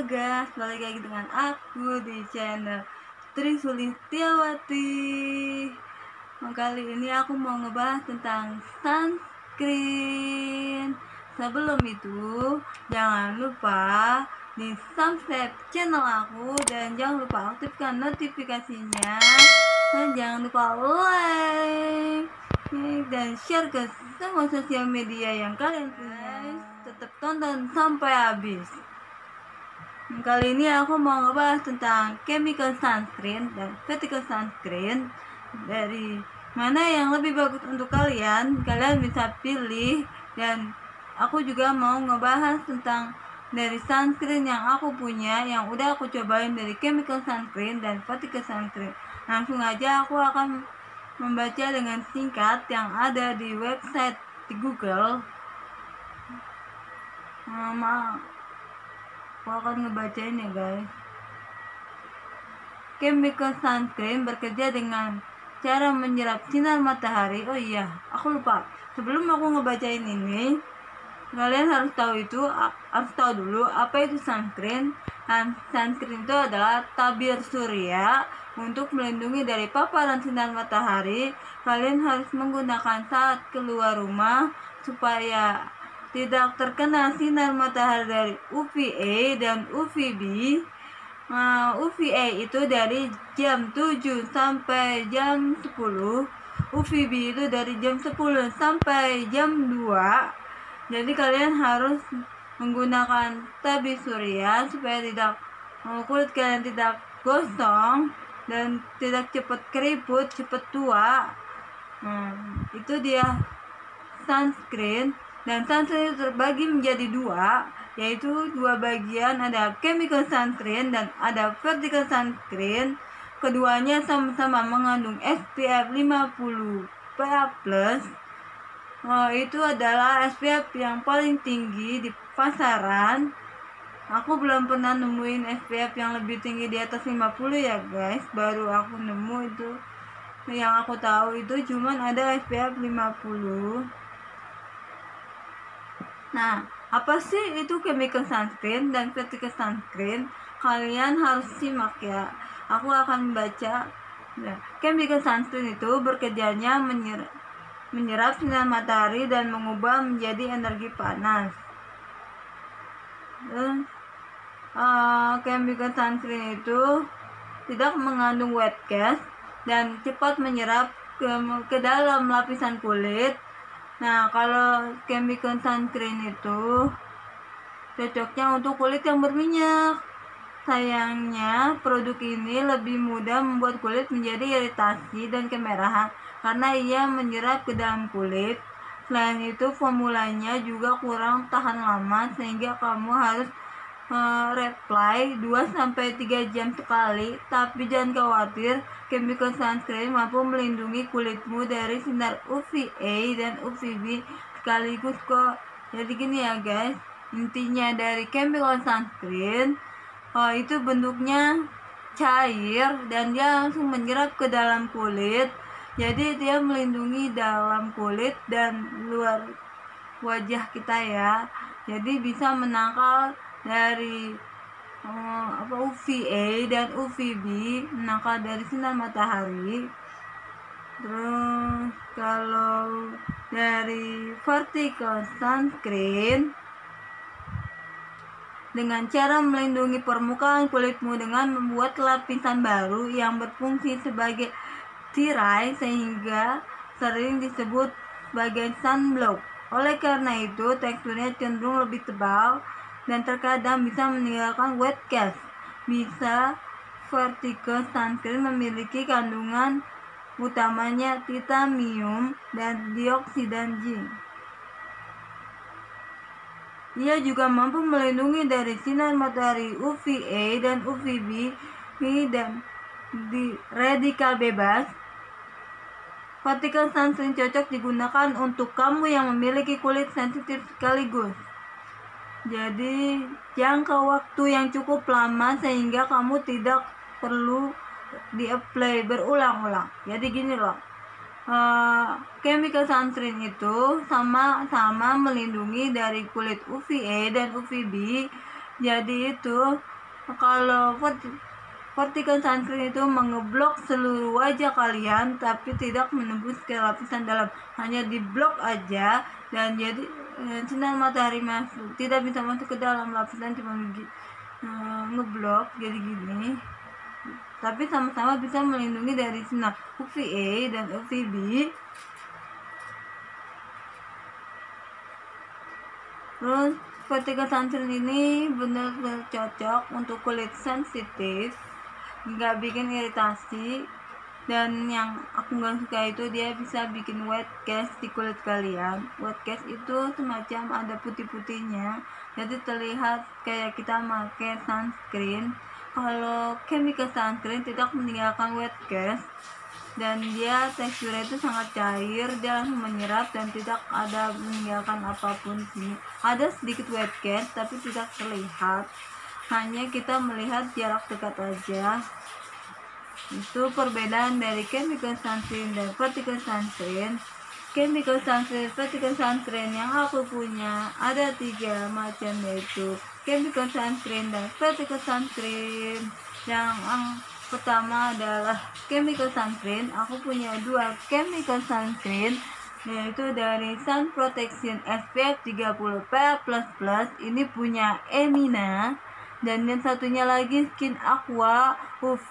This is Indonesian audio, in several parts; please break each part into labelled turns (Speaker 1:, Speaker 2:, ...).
Speaker 1: Halo guys, balik lagi dengan aku di channel Tri Sulistiawati Kali ini aku mau ngebahas tentang sunscreen. Sebelum itu, jangan lupa di subscribe channel aku Dan jangan lupa aktifkan notifikasinya. Dan jangan lupa like dan share ke semua sosial media yang kalian punya. Tetap tonton sampai habis kali ini aku mau ngebahas tentang chemical sunscreen dan vertical sunscreen. Dari mana yang lebih bagus untuk kalian? Kalian bisa pilih. Dan aku juga mau ngebahas tentang dari sunscreen yang aku punya yang udah aku cobain dari chemical sunscreen dan vertical sunscreen. Langsung aja aku akan membaca dengan singkat yang ada di website di Google. Mama, aku akan ngebacain ya guys. Chemical sunscreen bekerja dengan cara menyerap sinar matahari. Oh iya, aku lupa. Sebelum aku ngebacain ini, kalian harus tahu itu harus tahu dulu apa itu sunscreen. Dan sunscreen itu adalah tabir surya untuk melindungi dari paparan sinar matahari, kalian harus menggunakan saat keluar rumah supaya tidak terkena sinar matahari dari UVA dan UVB. Nah, UVA itu dari jam 7 sampai jam 10. UVB itu dari jam 10 sampai jam 2. Jadi kalian harus menggunakan tabir surya supaya tidak kulit kalian tidak gosong dan tidak cepat keriput, cepat tua. Hmm, itu dia sunscreen dan sunscreen terbagi menjadi dua yaitu dua bagian ada chemical sunscreen dan ada vertical sunscreen keduanya sama-sama mengandung SPF 50 PA+. Oh, itu adalah SPF yang paling tinggi di pasaran. Aku belum pernah nemuin SPF yang lebih tinggi di atas 50 ya guys. Baru aku nemu itu. Yang aku tahu itu cuman ada SPF 50 nah apa sih itu chemical sunscreen dan vertical sunscreen? Kalian harus simak ya. Aku akan membaca nah, chemical sunscreen itu bekerjanya menyerap menyerap sinar matahari dan mengubah menjadi energi panas. Dan uh, chemical sunscreen itu tidak mengandung wet gas dan cepat menyerap ke, ke dalam lapisan kulit. Nah, kalau chemical sunscreen itu cocoknya untuk kulit yang berminyak. Sayangnya, produk ini lebih mudah membuat kulit menjadi iritasi dan kemerahan karena ia menyerap ke dalam kulit. Selain itu, formulanya juga kurang tahan lama sehingga kamu harus uh, reply 2 sampai 3 jam sekali, tapi jangan khawatir, chemical sunscreen mampu melindungi kulitmu dari sinar UVA dan UVB sekaligus kok. Jadi gini ya guys, intinya dari chemical sunscreen oh, itu bentuknya cair dan dia langsung menyerap ke dalam kulit. Jadi dia melindungi dalam kulit dan luar wajah kita ya. Jadi bisa menangkal dari uh, apa UVA dan UVB menangkal dari sinar matahari terus kalau dari vertical sunscreen dengan cara melindungi permukaan kulitmu dengan membuat lapisan baru yang berfungsi sebagai tirai sehingga sering disebut sebagai sunblock. Oleh karena itu, teksturnya cenderung lebih tebal dan terkadang bisa meninggalkan wet cast. Bisa vertical sunscreen memiliki kandungan utamanya titanium dan dioksida zinc. Ia juga mampu melindungi dari sinar matahari UVA dan UVB dan di radikal bebas. Vertical sunscreen cocok digunakan untuk kamu yang memiliki kulit sensitif sekaligus. Jadi jangka waktu yang cukup lama sehingga kamu tidak perlu di-apply berulang-ulang. Jadi gini loh. Uh, chemical sunscreen itu sama-sama melindungi dari kulit UVA dan UVB jadi itu kalau vertical sunscreen itu mengeblok seluruh wajah kalian tapi tidak menembus ke lapisan dalam hanya di blok aja dan jadi sinar matahari masuk. Tidak bisa masuk ke dalam lapisan cuma uh, ngeblok jadi gini. Tapi sama-sama bisa melindungi dari sinar. UVA dan UVB terus vertical sunscreen ini benar-benar cocok untuk kulit sensitif nggak bikin iritasi dan yang aku nggak suka itu dia bisa bikin wet cast di kulit kalian. Wet cast itu semacam ada putih-putihnya. Jadi terlihat kayak kita pakai sunscreen. Kalau chemical sunscreen tidak meninggalkan wet cast dan dia teksturnya itu sangat cair dia langsung menyerap dan tidak ada meninggalkan apa pun sih. Ada sedikit wet cast tapi tidak terlihat. Hanya kita melihat jarak dekat aja itu perbedaan dari chemical sunscreen dan vertical sunscreen chemical sunscreen vertical sunscreen yang aku punya ada tiga macam yaitu chemical sunscreen dan vertical sunscreen yang, yang pertama adalah chemical sunscreen aku punya dua chemical sunscreen yaitu dari Sun Protection SPF 30 PA++ ini punya Emina dan yang satunya lagi Skin Aqua UV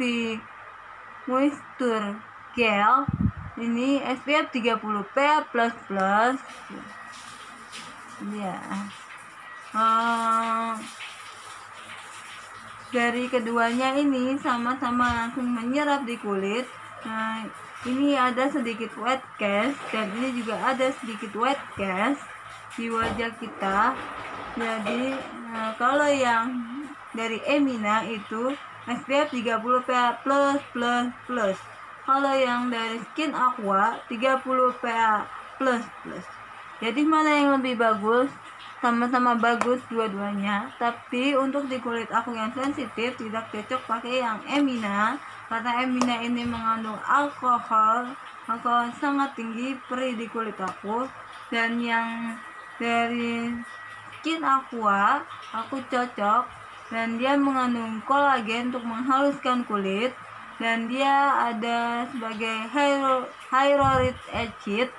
Speaker 1: Moisture Gel. Ini SPF 30 PA++ ya uh, dari keduanya ini sama-sama langsung menyerap di kulit. Nah ini ada sedikit wet cast dan ini juga ada sedikit wet cast di wajah kita. Jadi nah, kalau yang dari Emina itu SPF 30 PA plus plus plus. Kalau yang dari Skin Aqua 30 PA plus plus. Jadi mana yang lebih bagus? Sama-sama bagus dua-duanya. Tapi untuk di kulit aku yang sensitif tidak cocok pakai yang Emina. Karena Emina ini mengandung alkohol alkohol sangat tinggi perih di kulit aku. Dan yang dari skin aqua aku cocok dan dia mengandung kolagen untuk menghaluskan kulit. Dan dia ada sebagai hyaluronic acid.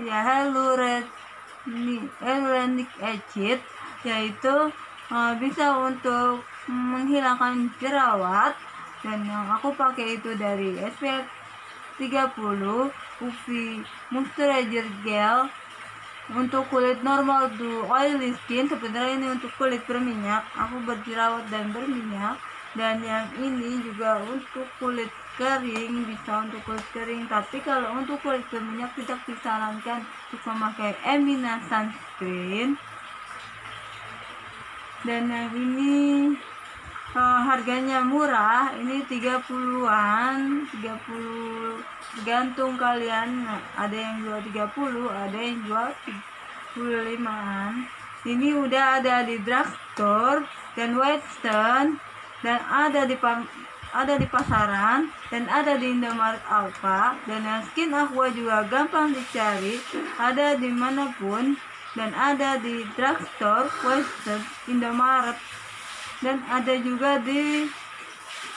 Speaker 1: Ya hyaluronic acid. Yaitu uh, bisa untuk menghilangkan jerawat. Dan yang aku pakai itu dari SPF 30 UV moisturizer gel untuk kulit normal to oily skin sebenarnya ini untuk kulit berminyak. Aku berjerawat dan berminyak. Dan yang ini juga untuk kulit kering bisa untuk kulit kering. Tapi kalau untuk kulit berminyak tidak disarankan untuk memakai Emina sunscreen. Dan yang ini uh, harganya murah. Ini 30-an 30 tergantung kalian. Ada yang jual 30 ada yang jual 35-an ini udah ada di drugstore dan Western dan ada di ada di pasaran dan ada di Indomaret Alfa dan yang skin aqua juga gampang dicari. Ada di mana pun dan ada di drugstore Western Indomaret dan ada juga di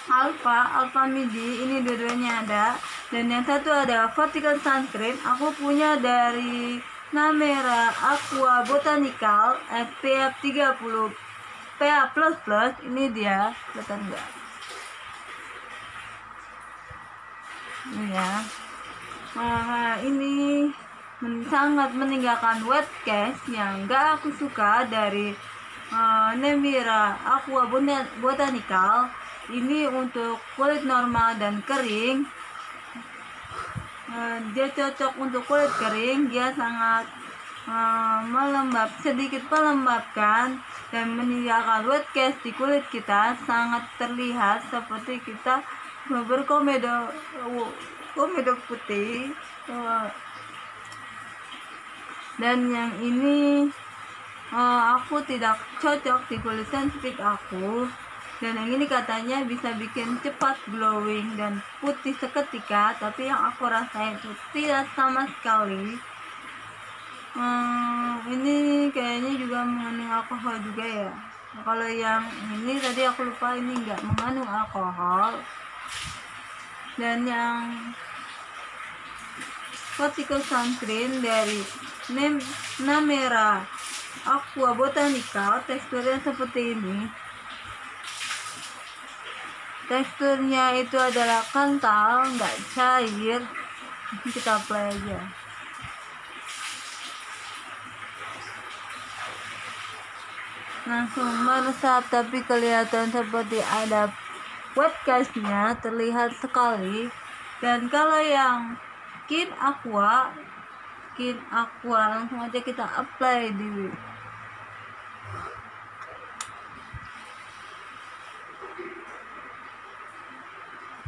Speaker 1: Alpha Alpha Midi. Ini dua-duanya ada. Dan yang satu ada vertical sunscreen. Aku punya dari Namera Aqua Botanical SPF 30 PA++ ini dia. Kelihatan enggak ini ya. Nah ini sangat meninggalkan wet cast yang enggak aku suka dari uh, Nemira Aqua Botanical ini untuk kulit normal dan kering. Uh, dia cocok untuk kulit kering. Dia sangat uh, melembab sedikit melembabkan dan meninggalkan wet cast di kulit kita. Sangat terlihat seperti kita berkomedo komedo putih. Dan yang ini uh, aku tidak cocok di kulit sensitif aku. Dan yang ini katanya bisa bikin cepat glowing dan putih seketika tapi yang aku rasain itu tidak sama sekali. Hmm, ini kayaknya juga mengandung alkohol juga ya. Kalau yang ini tadi aku lupa ini enggak mengandung alkohol. Dan yang vertical sunscreen dari Namera Aqua Botanica teksturnya seperti ini. Teksturnya itu adalah kental nggak cair. Kita apply aja. Langsung meresap tapi kelihatan seperti ada webcastnya terlihat sekali. Dan kalau yang skin aqua skin aqua langsung aja kita apply di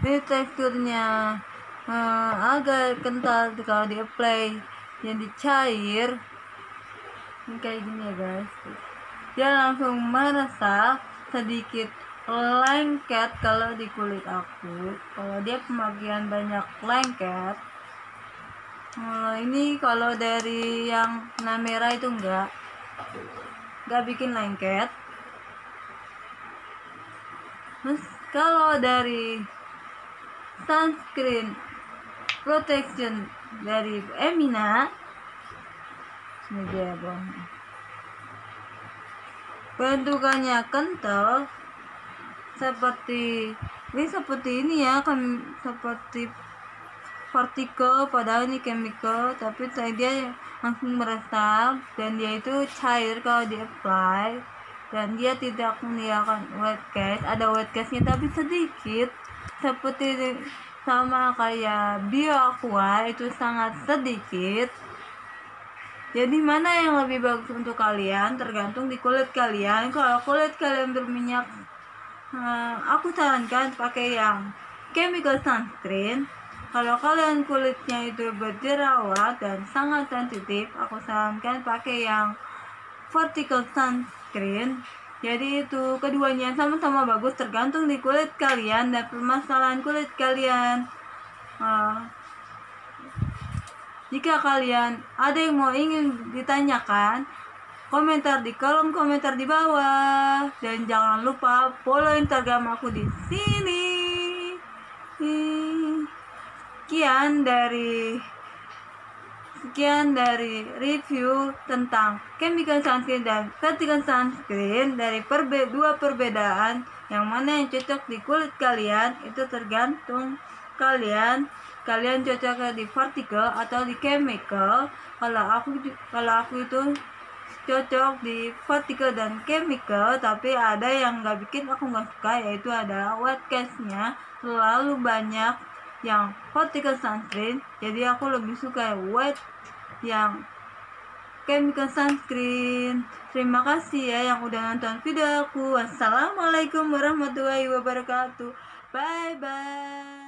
Speaker 1: ini teksturnya uh, agak kental kalau di apply jadi cair ini kayak gini ya guys. Dia langsung meresap sedikit lengket kalau di kulit aku. Kalau dia pemakaian banyak lengket oh, ini kalau dari yang warna merah itu enggak. Enggak bikin lengket. Terus kalau dari sunscreen protection dari Emina ini dia bang. Bentukannya kental seperti ini seperti ini ya kan seperti partikel padahal ini chemical tapi dia langsung meresap dan dia itu cair kalau di apply dan dia tidak meninggalkan wet case ada wet case nya tapi sedikit seperti sama kayak bio aqua itu sangat sedikit jadi mana yang lebih bagus untuk kalian tergantung di kulit kalian. Kalau kulit kalian berminyak, uh, aku sarankan pakai yang chemical sunscreen. Kalau kalian kulitnya itu berjerawat dan sangat sensitif, aku sarankan pakai yang vertical sunscreen. Jadi itu keduanya sama-sama bagus tergantung di kulit kalian dan permasalahan kulit kalian. Uh, jika kalian ada yang mau ingin ditanyakan, komentar di kolom komentar di bawah dan jangan lupa follow Instagram aku di sini. Sekian dari sekian dari review tentang chemical sunscreen dan vertical sunscreen dari perbe dua perbedaan. Yang mana yang cocok di kulit kalian itu tergantung kalian. Kalian cocoknya di vertical atau di chemical. Kalau aku kalau aku itu cocok di vertical dan chemical tapi ada yang nggak bikin aku nggak suka yaitu ada wet case nya terlalu banyak yang vertical sunscreen. Jadi aku lebih suka wet yang chemical sunscreen. Terima kasih ya yang udah nonton video aku. Wassalamualaikum warahmatullahi wabarakatuh. Bye bye